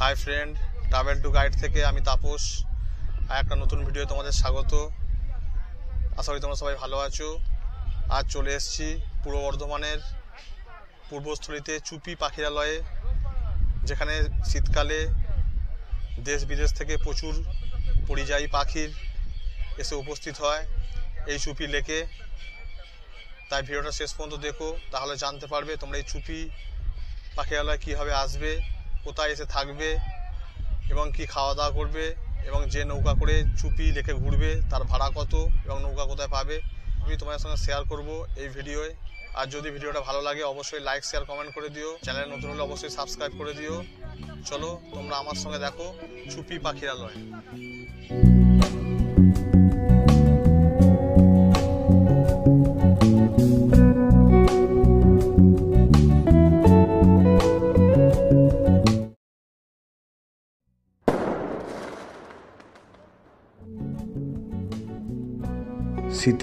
Hi friend travel to guide থেকে আমি তাপস। আর একটা নতুন ভিডিও তোমাদের স্বাগত। আশা করি তোমরা সবাই ভালো আছো। আজ চলে এসেছি পূর্ব বর্ধমানের পূর্বস্থলীতে চুপি পাখিরালয়ে, যেখানে শীতকালে দেশ বিদেশ থেকে প্রচুর পরিযায়ী পাখির এসে উপস্থিত হয় এই চুপি লেকে। তাই ভিডিওটা শেষ পর্যন্ত দেখো, তাহলে জানতে পারবে তোমরা এই চুপি পাখিরালয় কীভাবে আসবে। কোথায় এসে থাকবে এবং কি খাওয়া দাওয়া করবে এবং যে নৌকা করে চুপি লেখে ঘুরবে, তার ভাড়া কত এবং নৌকা কোথায় পাবে, আমি তোমাদের সঙ্গে শেয়ার করব এই ভিডিওয়। আর যদি ভিডিওটা ভালো লাগে, অবশ্যই লাইক শেয়ার কমেন্ট করে দিও। চ্যানেল নতুন হলে অবশ্যই সাবস্ক্রাইব করে দিও। চলো, তোমরা আমার সঙ্গে দেখো, চুপি পাখিরালয়।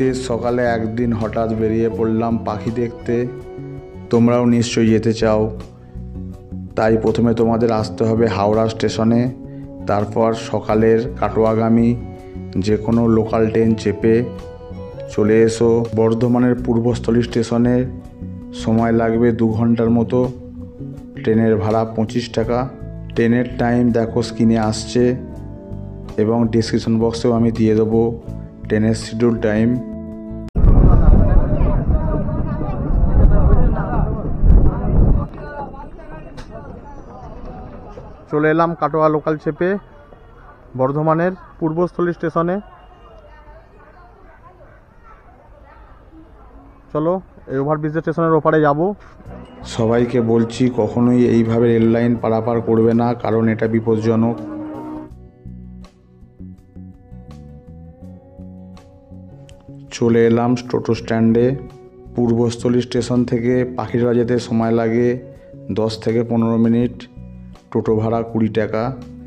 শীতের সকালে একদিন হঠাৎ বেরিয়ে পড়লাম পাখি দেখতে। তোমরাও নিশ্চয়ই যেতে চাও। তাই প্রথমে তোমাদের আসতে হবে হাওড়া স্টেশনে। তারপর সকালের কাটোয়াগামী যে কোনো লোকাল ট্রেন চেপে চলে এসো বর্ধমানের পূর্বস্থলী স্টেশনে। সময় লাগবে দু ঘণ্টার মতো। ট্রেনের ভাড়া পঁচিশ টাকা। ট্রেনের টাইম দেখো স্ক্রিনে আসছে। এবং ডিসক্রিপশন বক্সেও আমি দিয়ে দেবো। ট্রেনের শিডিউল টাইম। চলে এলাম কাটোয়া লোকাল চেপে বর্ধমানের পূর্বস্থলী স্টেশনে চলো, এই ওভারব্রিজ স্টেশনের ওপারে যাব। সবাইকে বলছি কখনোই এইভাবে রেল লাইন পারাপার করবে না, কারণ এটা বিপজ্জনক। চলে এলাম টোটো স্ট্যান্ডে, পূর্বস্থলী স্টেশন থেকে পাখিরা যেতে সময় লাগে, দশ থেকে পনেরো মিনিট। টোটো ভাড়া কুড়ি টাকা।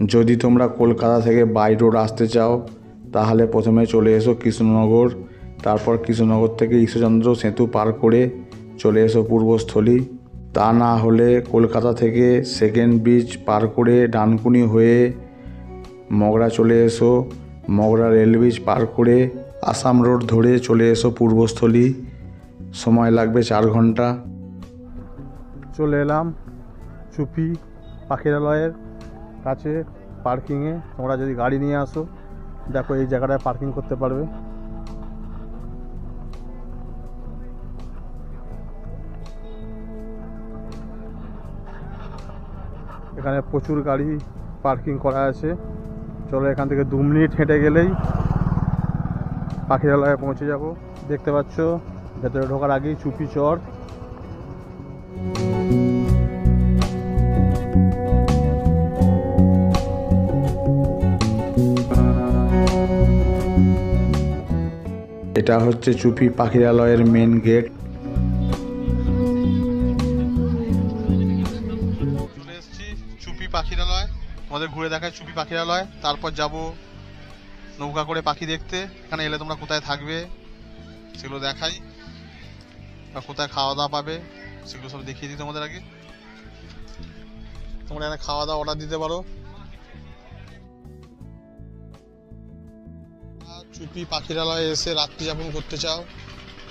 যদি তোমরা কলকাতা থেকে বাই রোড আসতে চাও, তাহলে প্রথমে চলে এসো কৃষ্ণনগর, তারপর কৃষ্ণনগর থেকে ঈশ্বরচন্দ্র সেতু পার করে চলে এসো পূর্বস্থলী। তা না হলে কলকাতা থেকে সেকেন্ড ব্রিজ পার করে ডানকুনি হয়ে মগরা চলে এসো, মগরা রেল ব্রিজ পার করে আসাম রোড ধরে চলে এসো পূর্বস্থলী। সময় লাগবে চার ঘণ্টা। চলে এলাম চুপি পাখিরালয়ের কাছে, পার্কিংয়ে। তোমরা যদি গাড়ি নিয়ে আসো, দেখো এই জায়গাটায় পার্কিং করতে পারবে। এখানে প্রচুর গাড়ি পার্কিং করা আছে। চলো এখান থেকে দু মিনিট হেঁটে গেলেই পাখিরালয়ে পৌঁছে যাব। দেখতে পাচ্ছ, ভেতরে ঢোকার আগেই চুপি চর। এটা হচ্ছে চুপি পাখিরালয়ের মেন গেট চলে এসেছি চুপি পাখিরালয়। তোমাদের ঘুরে দেখায় চুপি পাখিরালয়। তারপর যাব নৌকা করে পাখি দেখতে। এখানে এলে তোমরা কোথায় থাকবে সেগুলো দেখাই। বা কোথায় খাওয়া দাওয়া পাবে সেগুলো সব দেখিয়ে দিই তোমাদের আগে। তোমরা এখানে খাওয়া দাওয়া অর্ডার দিতে পারো। চুপি পাখিরালয়ে এসে রাত্রি যাপন করতে চাও,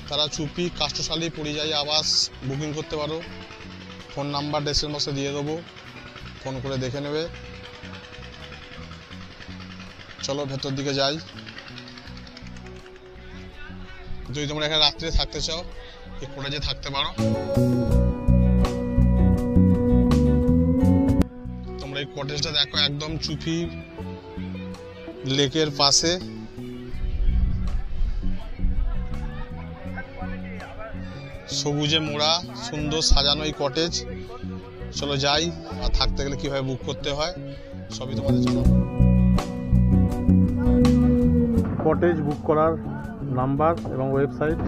তারা চুপি কাষ্টশালী পরিযায়ী আবাস বুকিং করতে পারো। ফোন নাম্বার ডেসক্রিপশন বক্সে দিয়ে দেবো, ফোন করে দেখে নেবে। চলো ভেতর দিকে যাই। যদি তোমরা এখানে রাত্রে থাকতে চাও, এই কলেজে থাকতে পারো। তোমরা এই কটেজটা দেখো একদম চুপি লেকের পাশে। সবুজে মোড়া সুন্দর সাজানো এই কটেজ চলো যাই আর থাকতে গেলে কীভাবে বুক করতে হয় সবই তোমাদের জানাব কটেজ বুক করার নাম্বার এবং ওয়েবসাইট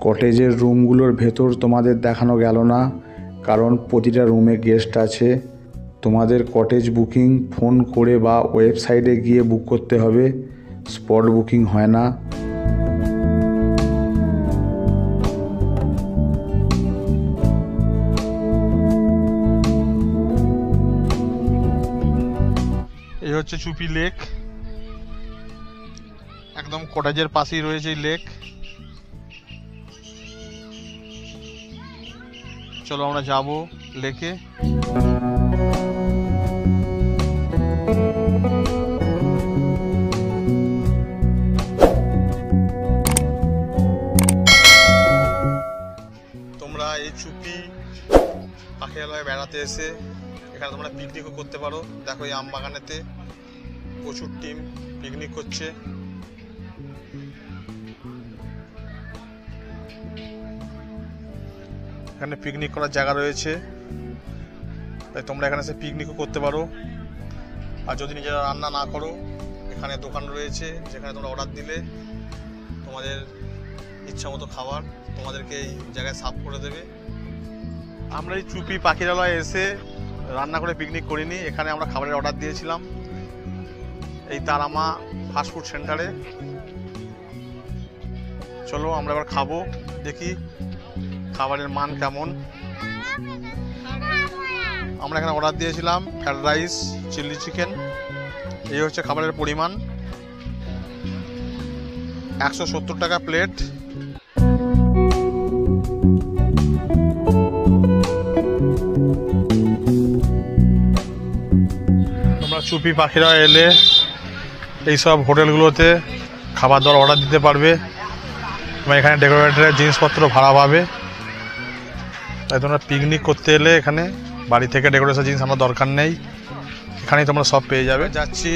কটেজের রুমগুলোর ভেতর তোমাদের দেখানো গেল না। কারণ প্রতিটা রুমে গেস্ট আছে। তোমাদের কটেজ বুকিং ফোন করে বা ওয়েবসাইটে গিয়ে বুক করতে হবে। স্পট বুকিং হয় না। এই হচ্ছে চুপি লেক একদম কটেজের পাশেই রয়েছে লেক চলো আমরা যাব লেকে। তোমরা এই চুপি পাখিরালয়ে বেড়াতে এসে এখানে তোমরা পিকনিকও করতে পারো। দেখো এই আম বাগানেতে প্রচুর টিম পিকনিক করছে। এখানে পিকনিক করার জায়গা রয়েছে। তাই তোমরা এখানে এসে পিকনিকও করতে পারো। আর যদি নিজেরা রান্না না করো, এখানে দোকান রয়েছে যেখানে তোমরা অর্ডার দিলে তোমাদের ইচ্ছা মতো খাবার তোমাদেরকে এই জায়গায় সার্ভ করে দেবে। আমরা এই চুপি পাখিরালয় এসে রান্না করে পিকনিক করিনি, এখানে আমরা খাবারের অর্ডার দিয়েছিলাম। এই তারামা ফাস্টফুড সেন্টারে চলো আমরা এবার খাব, দেখি খাবারের মান কেমন? আমরা এখানে অর্ডার দিয়েছিলাম ফ্রাইড রাইস চিলি চিকেন এই হচ্ছে খাবারের পরিমাণ। একশো সত্তর টাকা প্লেট তোমরা চুপি পাখিরা এলে এইসব হোটেলগুলোতে খাবার দাবার অর্ডার দিতে পারবে। এবং এখানে ডেকোরেটরের জিনিসপত্র ভাড়া পাবে। তাই তোমরা পিকনিক করতে এলে এখানে বাড়ি থেকে ডেকোরেশন জিনিস আমার দরকার নেই। এখানেই তোমরা সব পেয়ে যাবে। যাচ্ছি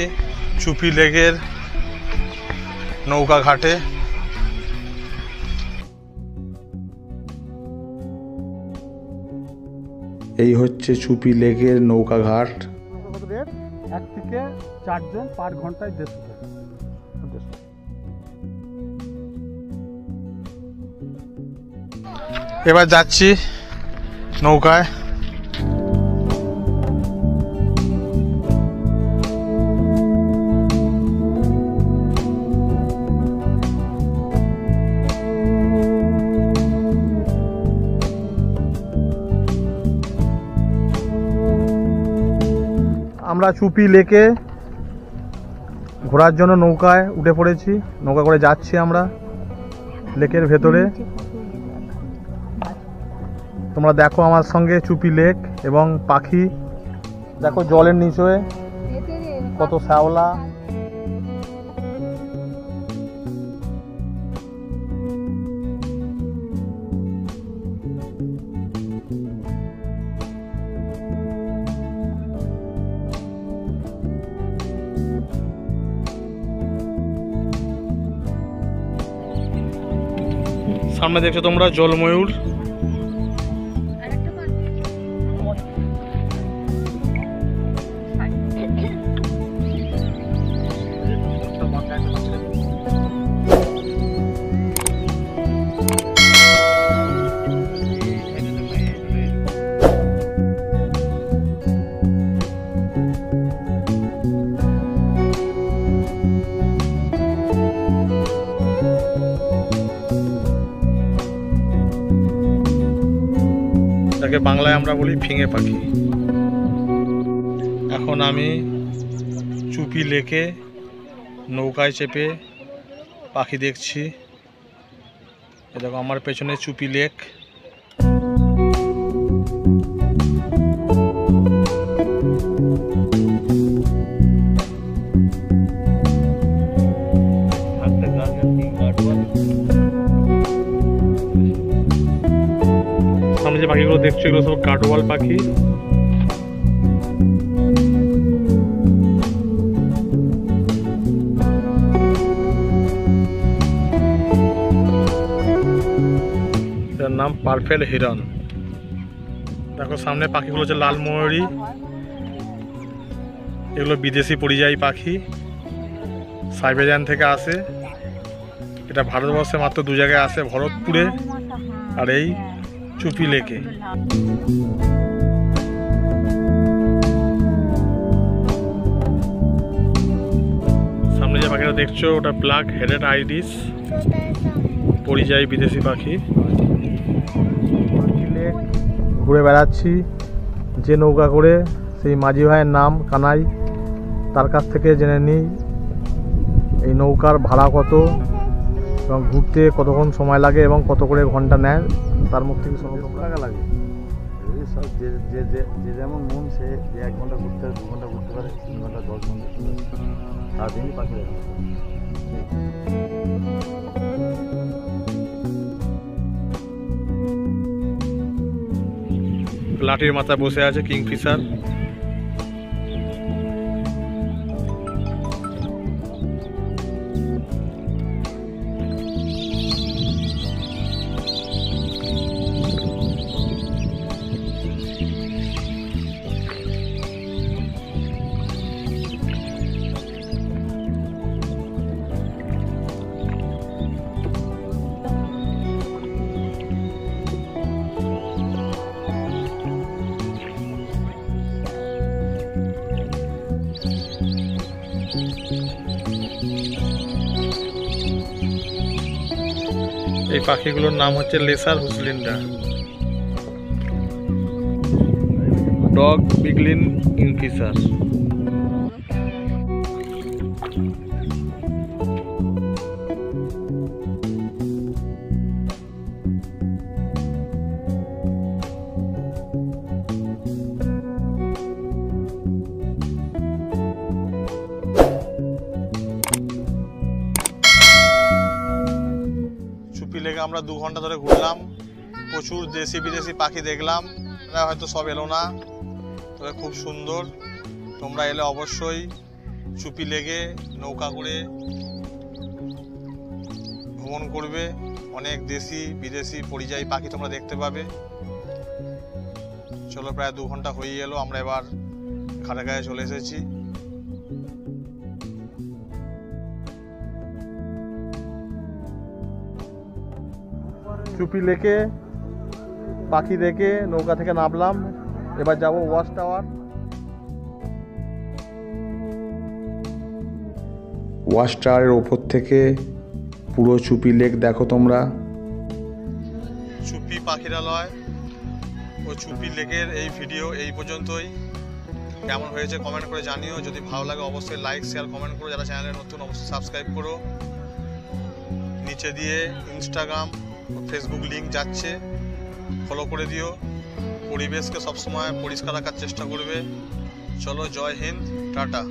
চুপি লেগের নৌকা ঘাটে। এই হচ্ছে চুপি লেকের নৌকা ঘাট। এক থেকে চারজন পার ঘন্টায় দেড়শো এবার যাচ্ছি নৌকায় আমরা চুপি লেকে ঘোরার জন্য নৌকায় উঠে পড়েছি। নৌকা করে যাচ্ছি আমরা লেকের ভেতরে। তোমরা দেখো আমার সঙ্গে চুপি লেক এবং পাখি। দেখো জলের নিচে কত শ্যাওলা। সামনে দেখছ তোমরা জলময়ূর। বাংলায় আমরা বলি ফিঙে পাখি। এখন আমি চুপি লেকে নৌকায় চেপে পাখি দেখছি। দেখো, আমার পেছনে চুপি লেক। দেখছ এগুলো সব কাটোয়াল পাখি। এটার নাম পারফেল হিরন দেখো, সামনে পাখিগুলো হচ্ছে লাল ময়ূরী এগুলো বিদেশি পরিযায়ী পাখি। সাইবেরিয়ান থেকে আসে। এটা ভারতবর্ষে মাত্র দু জায়গায় আসে, ভরতপুরে। আর এই চুপি লেকে। সামনে যে পাখিটা দেখছ ওটা ব্ল্যাক হেডেড আইরিস পরিযায়ী বিদেশি পাখি। লেক ঘুরে বেড়াচ্ছি যে নৌকা করে সেই মাঝি ভাইয়ের নাম কানাই তার কাছ থেকে জেনে নিই এই নৌকার ভাড়া কত এবং ঘুরতে কতক্ষণ সময় লাগে এবং কত করে ঘণ্টা নেয় তার মুখ থেকে শোনো। টাকা লাগে। সব যে যে যে যেমন মন সে যে এক ঘণ্টা ঘুরতে পারে দু ঘণ্টা ঘুরতে পারে তিন ঘণ্টা দশ ঘণ্টা সারাদিনই পাখি দেখা লাঠির মাথায় বসে আছে কিংফিশার। পাখিগুলোর নাম হচ্ছে লেসার হুসলিন্ডা ডগ বিগলিন কিংফিশার আমরা দু ঘণ্টা ধরে ঘুরলাম, প্রচুর দেশি বিদেশি পাখি দেখলাম হয়তো সব এলো না, তবে খুব সুন্দর। তোমরা এলে অবশ্যই চুপি লেগে নৌকা করে ভ্রমণ করবে। অনেক দেশি বিদেশি পরিযায়ী পাখি তোমরা দেখতে পাবে। চলো প্রায় দু ঘণ্টা হয়ে এলো, আমরা এবার ঘাটে গায়ে চলে এসেছি। চুপি লেকে পাখি দেখে নৌকা থেকে নামলাম। এবার যাব ওয়াচ টাওয়ার। ওয়াচ টাওয়ারের ওপর থেকে পুরো চুপি লেক দেখো তোমরা। চুপি পাখিরালয় ও চুপি লেকের এই ভিডিও এই পর্যন্তই। কেমন হয়েছে কমেন্ট করে জানিও। যদি ভালো লাগে অবশ্যই লাইক শেয়ার কমেন্ট করো। যারা চ্যানেলে নতুন অবশ্যই সাবস্ক্রাইব করো। নিচে দিয়ে ইনস্টাগ্রাম ফেসবুক লিঙ্ক যাচ্ছে। ফলো করে দিও। পরিবেশকে সবসময় পরিষ্কার রাখার চেষ্টা করবে। চলো, জয় হিন্দ, টাটা।